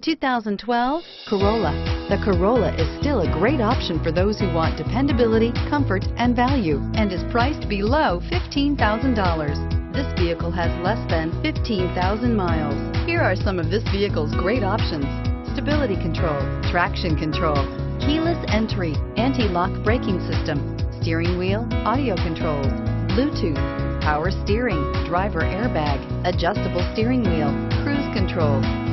2012 Corolla. The Corolla is still a great option for those who want dependability, comfort, and value, and is priced below $15,000. This vehicle has less than 15,000 miles. Here are some of this vehicle's great options. Stability control, traction control, keyless entry, anti-lock braking system, steering wheel, audio controls, Bluetooth, power steering, driver airbag, adjustable steering wheel, cruise control.